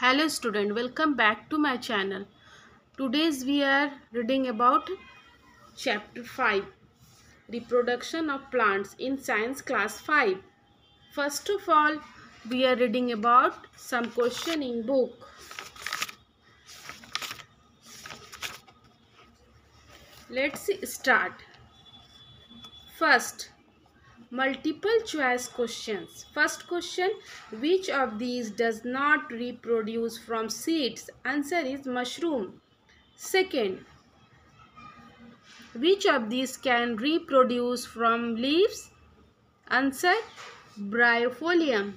hello student welcome back to my channel. Today's we are reading about chapter 5 reproduction of plants in science class 5 first of all we are reading about some question in book. Let's start. First multiple choice questions. First question which of these does not reproduce from seeds? Answer is mushroom. Second which of these can reproduce from leaves? Answer bryophyllum.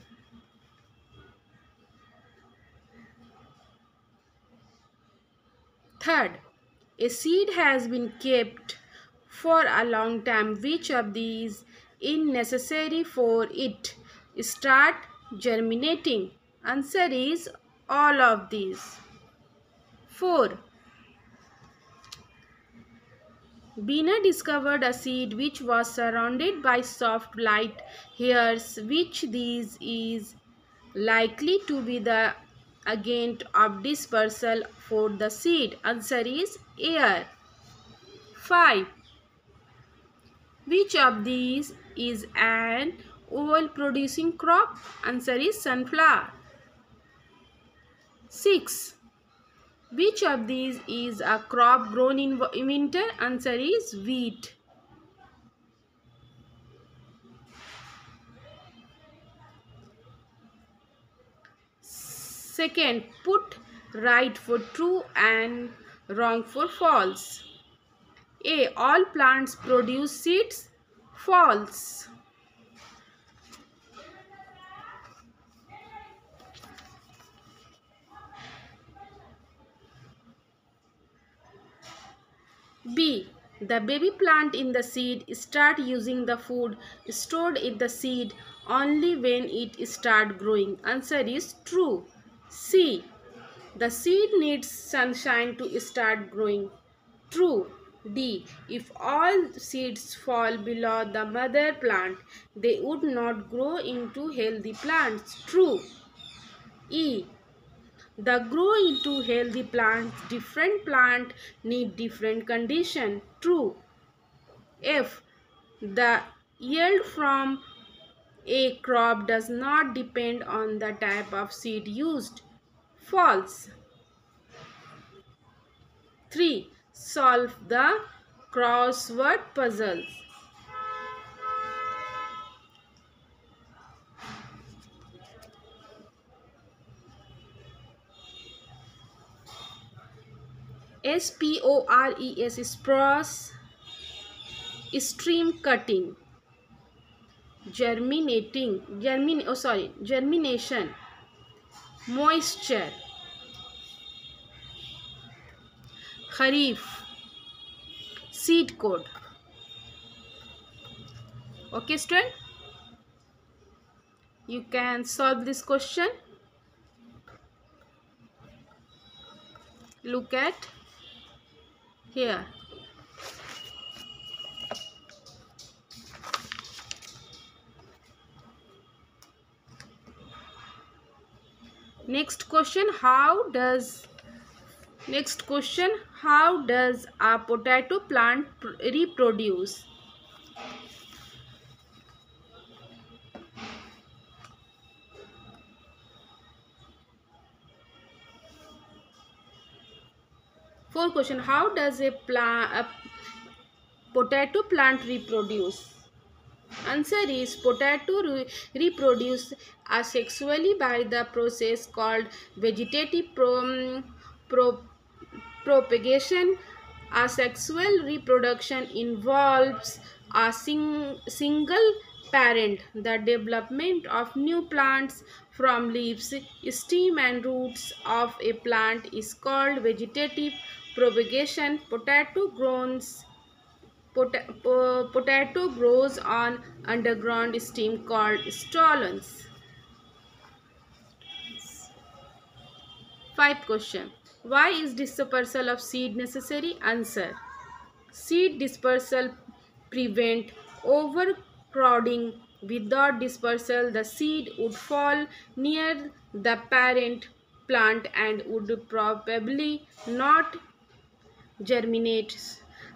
Third a seed has been kept for a long time. Which of these is necessary for it start germinating? Answer is all of these. 4. Bina discovered a seed which was surrounded by soft light hairs which these is likely to be the agent of dispersal for the seed. Answer is air. 5. Which of these is an oil producing crop? Answer is sunflower. 6. Which of these is a crop grown in winter? Answer is wheat. Second, put right for true and wrong for false. A. All plants produce seeds. False. B. The baby plant in the seed start using the food stored in the seed only when it start growing. Answer is true. C. The seed needs sunshine to start growing. True. D. If all seeds fall below the mother plant, they would not grow into healthy plants. True. E. The grow into healthy plants, different plant need different condition. True. F. The yield from a crop does not depend on the type of seed used. False. 3 solve the crossword puzzles. S P O R E S spores stream cutting germinating germin oh sorry germination moisture kharif. Seed coat. Okay student. You can solve this question. Look at here. Next question. How does next question how does a potato plant reproduce? Fourth question. How does a, plant, a potato plant reproduce? Answer is potato re reproduce asexually by the process called vegetative pro, pro propagation asexual reproduction involves a sing single parent. The development of new plants from leaves stem and roots of a plant is called vegetative propagation. Potato grows pot potato grows on underground stem called stolons. Five question why is dispersal of seed necessary? Answer. Seed dispersal prevent overcrowding. Without dispersal, the seed would fall near the parent plant and would probably not germinate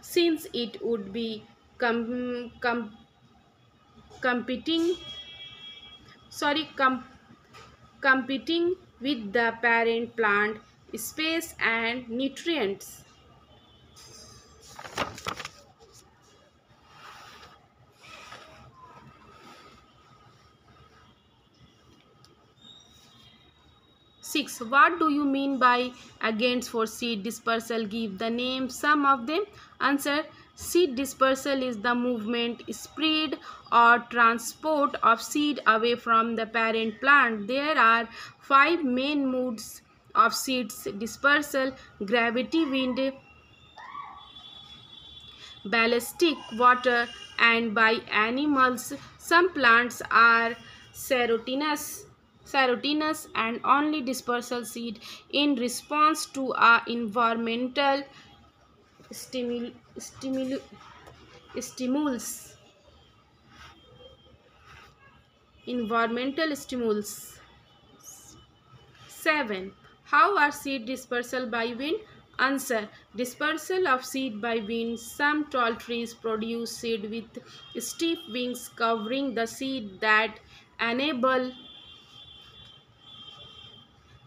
since it would be com, com, competing sorry com, competing with the parent plant space and nutrients Six. What do you mean by agents for seed dispersal? Give the name some of them. Answer. Seed dispersal is the movement, spread or transport of seed away from the parent plant. There are five main modes of seeds dispersal. Gravity, wind, ballistic, water and by animals. Some plants are serotinous serotinous and only dispersal seed in response to a environmental stimul, stimul, stimulus environmental stimulus 7 how are seed dispersal by wind? Answer. Dispersal of seed by wind. Some tall trees produce seed with stiff wings covering the seed that enable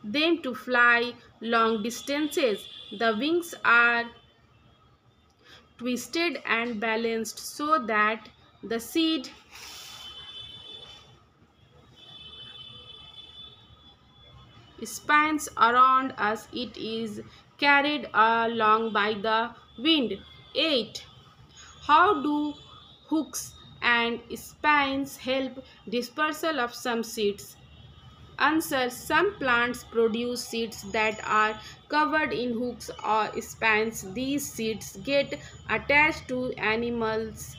them to fly long distances. The wings are twisted and balanced so that the seed spins around as it is carried along by the wind. 8. How do hooks and spines help dispersal of some seeds? Answer Some plants produce seeds that are covered in hooks or spines. These seeds get attached to animals'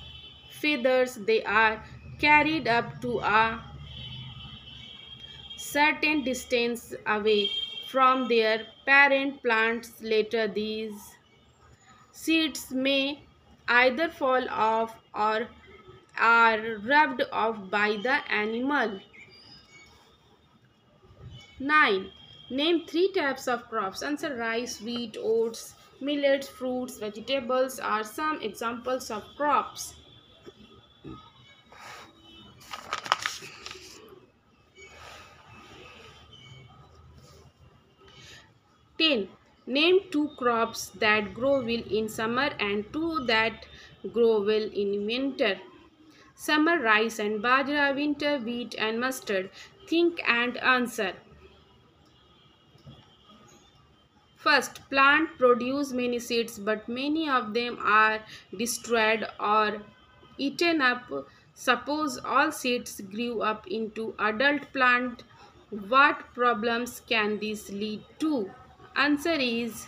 feathers. They are carried up to a certain distance away from their parent plants. Later, these seeds may either fall off or are rubbed off by the animal. 9. Name three types of crops. Answer rice, wheat, oats, millets, fruits, vegetables are some examples of crops. Ten. Name two crops that grow well in summer and two that grow well in winter. Summer rice and bajra, winter wheat and mustard. Think and answer. First, plant produce many seeds, but many of them are destroyed or eaten up. Suppose all seeds grew up into adult plant. What problems can this lead to? Answer is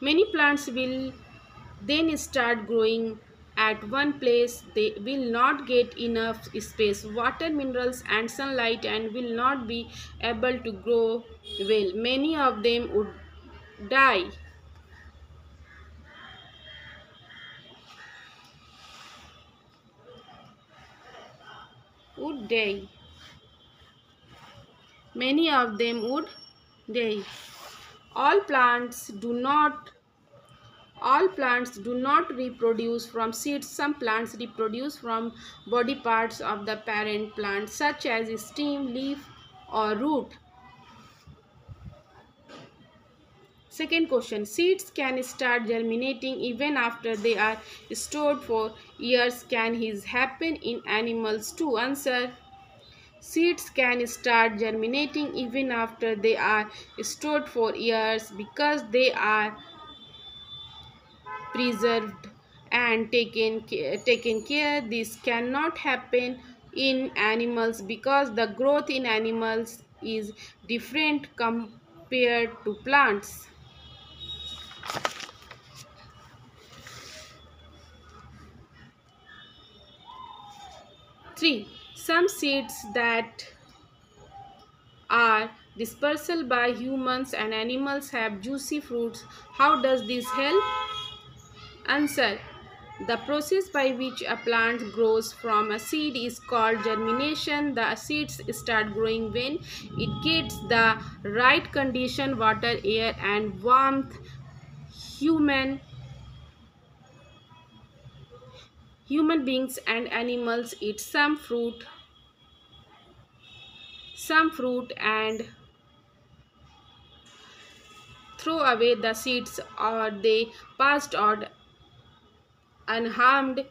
Many plants will then start growing at one place. They will not get enough space. Water minerals and sunlight and will not be able to grow well. Many of them would die. Would die many of them would die all plants do not all plants do not reproduce from seeds. Some plants reproduce from body parts of the parent plant such as stem, leaf or root. Second question. Seeds can start germinating even after they are stored for years. Can this happen in animals too? Answer. Seeds can start germinating even after they are stored for years because they are preserved and taken care, taken care. This cannot happen in animals because the growth in animals is different compared to plants. Three, some seeds that are dispersal by humans and animals have juicy fruits. How does this help? Answer. The process by which a plant grows from a seed is called germination. The seeds start growing when it gets the right condition, water, air and warmth. Human human beings and animals eat some fruit some fruit and throw away the seeds or they passed out unharmed.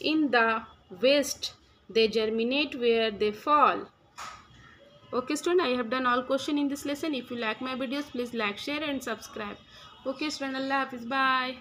In the waste they germinate where they fall. Okay student i have done all question in this lesson. If you like my videos please like share and subscribe. Okay student allah hafiz. Bye